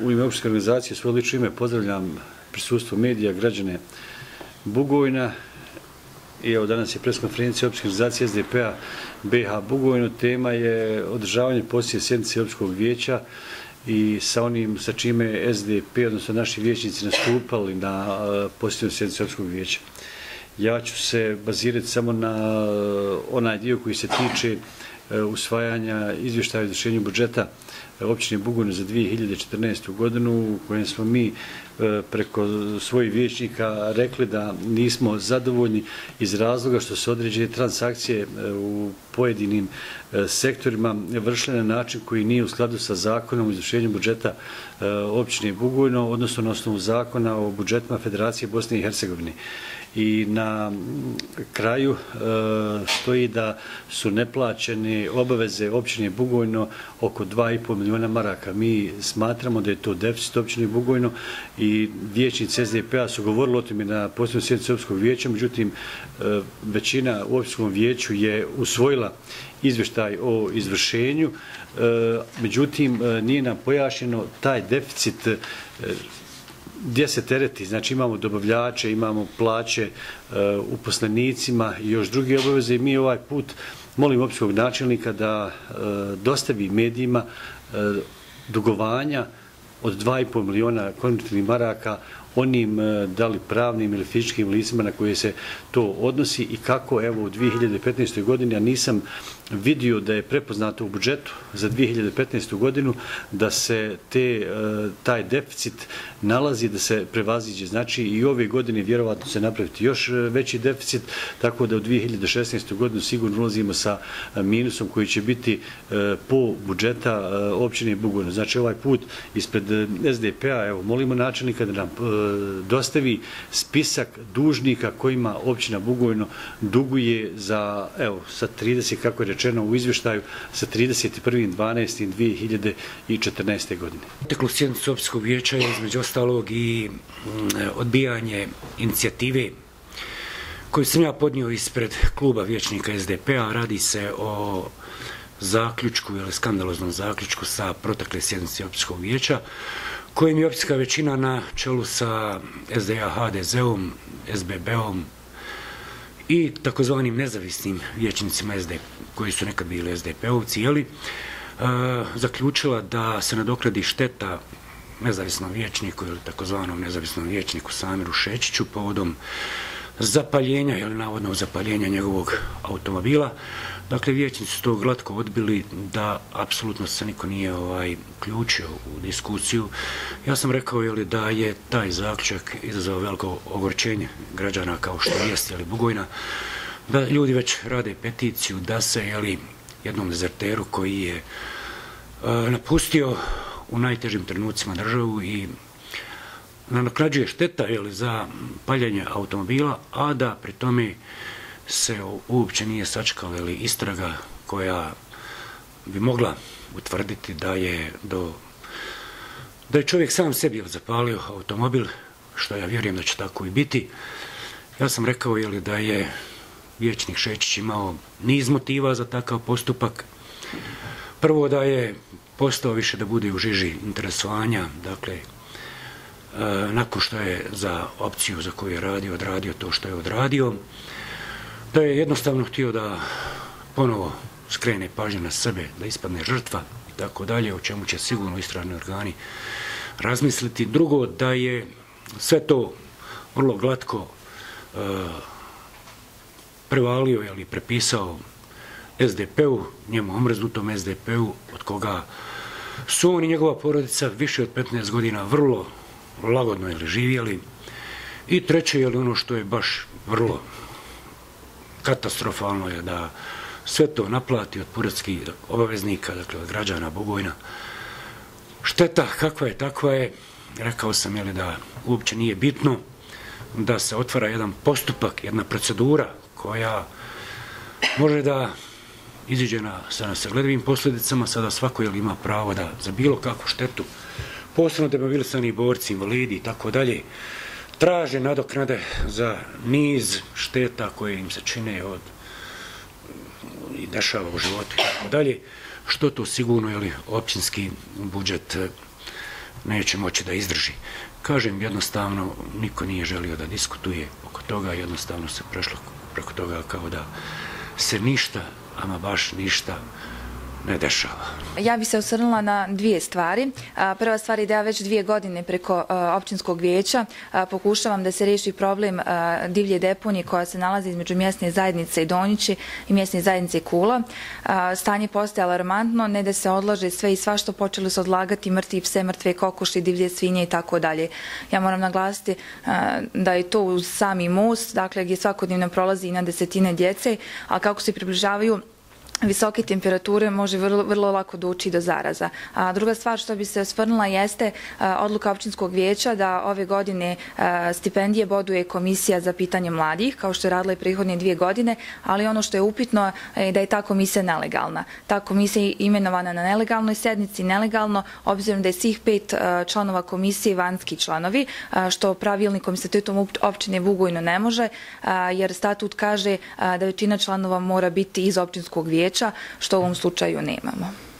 u ime opštine organizacije svoje lično ime pozdravljam prisustvo medija, građane Bugojna. I evo danas je preskonferencija opštine organizacije SDP-a BH Bugojno. Tema je održavanje poslije sjednice opštskog vijeća i sa onim sa čime SDP, odnosno naši vijećnici, nastupali na eh, posljednju sjednicu opštskog vijeća. Ja ću se bazirati samo na eh, onaj dio koji se tiče uh, E, usvajanja izvještaja o izvršenju budžeta e, općine Bugune za 2014. godinu u kojem smo mi e, preko svojih vječnika rekli da nismo zadovoljni iz razloga što se određene transakcije u pojedinim sektorima vršile na način koji nije u skladu sa zakonom o izvršenju budžeta općine Bugojno, odnosno na osnovu zakona o budžetima Federacije Bosne i Hercegovine i na kraju e, stoji da su neplaćeni neplaćene obaveze općine Bugojno oko 2,5 miliona maraka. Mi smatramo da je to deficit općine Bugojno i vječnici SDP-a su govorili o tome na posljednju sjednicu Opskog vijeća, međutim e, većina u Opskom vijeću je usvojila izveštaj o izvršenju, e, međutim e, nije nam pojašnjeno taj deficit gdje se tereti, znači imamo dobavljače, imamo plaće uh, uposlenicima i još druge obaveze. I mi ovaj put molim općeg načelnika da uh, dostavi medijima uh, dugovanja od 2,5 miliona konjunktivnih maraka onim e, da li pravnim ili fizičkim licima na koje se to odnosi i kako evo u 2015. godini, ja nisam vidio da je prepoznato u budžetu za 2015. godinu da se te, e, taj deficit nalazi da se prevaziđe. Znači i ove godine vjerovatno se napraviti još e, veći deficit, tako da u 2016. godinu sigurno ulazimo sa minusom koji će biti po budžeta općine Bugojno. Znači ovaj put ispred SDP-a, evo, molimo načelnika da nam E, dostavi spisak dužnika kojima općina Bugojno duguje za, evo, sa 30, kako je rečeno u izvještaju, sa 31.12.2014. godine. Teklo sjednicu opskog vijeća je između ostalog i mm, e, odbijanje inicijative koju sam ja podnio ispred kluba vječnika SDP-a. Radi se o zaključku ili skandaloznom zaključku sa protekle sjednice opskog vijeća kojim je opcijska većina na čelu sa SDA, HDZ-om, SBB-om i takozvanim nezavisnim vječnicima SD, koji su nekad bili SDP-ovci, jeli, e, zaključila da se nadokladi šteta nezavisnom vječniku ili takozvanom nezavisnom vječniku Samiru Šećiću povodom zapaljenja ili navodnog zapaljenja njegovog automobila. Dakle, vijećnici su to glatko odbili da apsolutno se niko nije ovaj ključio u diskusiju. Ja sam rekao jeli, da je taj zaključak izazvao veliko ogorčenje građana kao što jest jeli, Bugojna, da ljudi već rade peticiju da se jeli, jednom dezerteru koji je e, napustio u najtežim trenucima državu i nadoknađuje šteta jeli, za paljenje automobila, a da pri tome se uopće nije sačkala ili istraga koja bi mogla utvrditi da je do da je čovjek sam sebi zapalio automobil, što ja vjerujem da će tako i biti. Ja sam rekao je li da je vječnik Šećić imao niz motiva za takav postupak. Prvo da je postao više da bude u žiži interesovanja, dakle, E, nakon što je za opciju za koju je radio, odradio to što je odradio, da je jednostavno htio da ponovo skrene pažnju na sebe, da ispadne žrtva i tako dalje, o čemu će sigurno istražni organi razmisliti. Drugo, da je sve to vrlo glatko e, prevalio ili prepisao SDP-u, njemu omrznutom SDP-u, od koga su on i njegova porodica više od 15 godina vrlo lagodno ili živjeli. I treće je ono što je baš vrlo katastrofalno je da sve to naplati od poredskih obaveznika, dakle od građana Bogojna. Šteta kakva je, takva je. Rekao sam jeli, da uopće nije bitno da se otvara jedan postupak, jedna procedura koja može da iziđe na, sa nasagledivim posljedicama, sada svako jeli, ima pravo da za bilo kakvu štetu, posebno demobilisani borci, invalidi i tako dalje, traže nadoknade za niz šteta koje im se čine od i dešava u životu i tako dalje, što to sigurno je li općinski budžet e, neće moći da izdrži. Kažem, jednostavno, niko nije želio da diskutuje oko toga, jednostavno se prešlo preko toga kao da se ništa, ama baš ništa, ne dešava. Ja bi se osvrnula na dvije stvari. Prva stvar je da ja već dvije godine preko općinskog vijeća pokušavam da se reši problem divlje deponije koja se nalazi između mjesne zajednice i Donjići i mjesne zajednice Kula. Stanje postaje alarmantno, ne da se odlaže sve i sva što počeli se odlagati mrtvi pse, mrtve kokoši, divlje svinje i tako dalje. Ja moram naglasiti da je to uz sami most, dakle gdje svakodnevno prolazi i na desetine djece, a kako se približavaju visoke temperature može vrlo, vrlo lako doći do zaraza. A druga stvar što bi se osvrnula jeste odluka općinskog vijeća da ove godine stipendije boduje komisija za pitanje mladih, kao što je radila i prihodne dvije godine, ali ono što je upitno je da je ta komisija nelegalna. Ta komisija je imenovana na nelegalnoj sednici, nelegalno, obzirom da je svih pet članova komisije vanski članovi, što pravilnikom statutom općine Vugojno ne može, jer statut kaže da većina članova mora biti iz općinskog vijeća, vijeća, što u ovom slučaju nemamo.